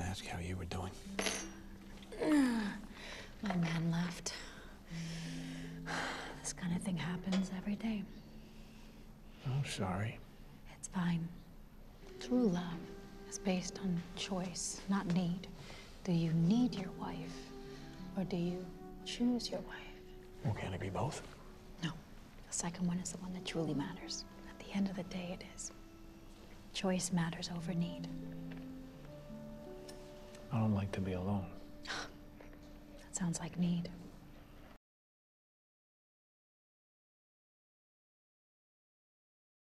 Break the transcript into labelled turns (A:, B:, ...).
A: ask how you were doing.
B: My man left. This kind of thing happens every day.
A: I'm oh, sorry.
B: It's fine. True love is based on choice, not need. Do you need your wife, or do you choose your wife?
A: Well, can it be both?
B: No. The second one is the one that truly matters. At the end of the day, it is. Choice matters over need.
A: I don't like to be alone.
B: That sounds like need.